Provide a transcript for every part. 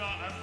Rosalina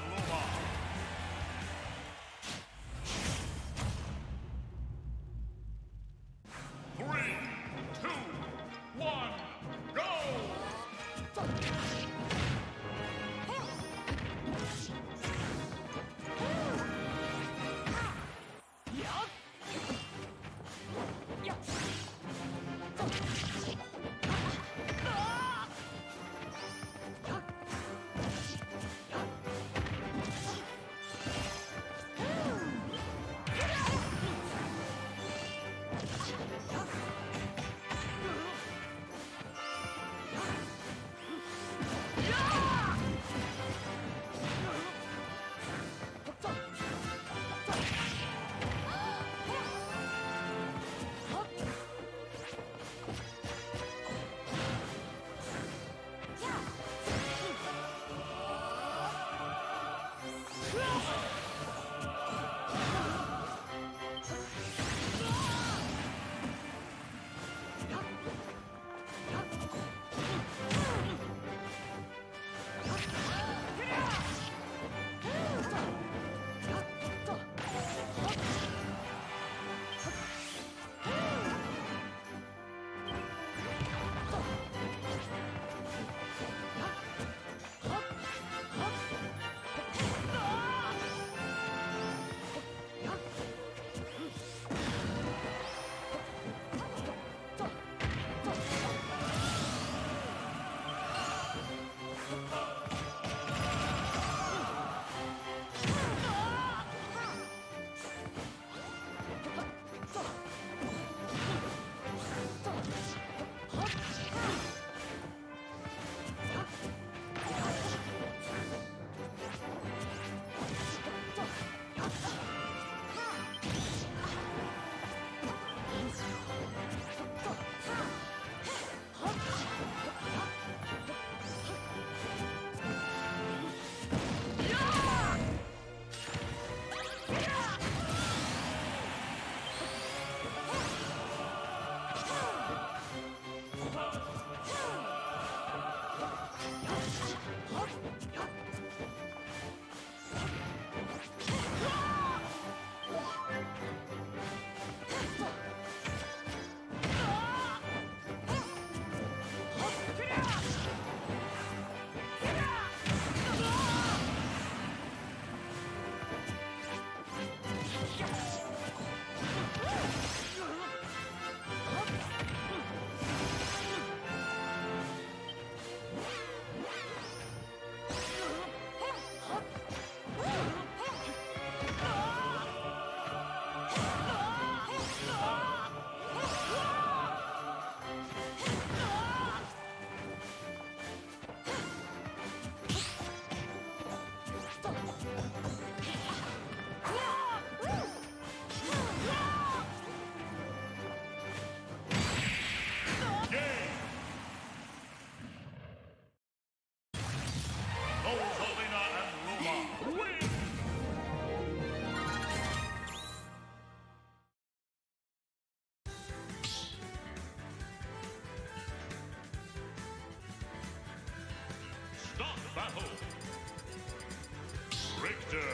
Victor,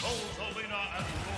Rosalina and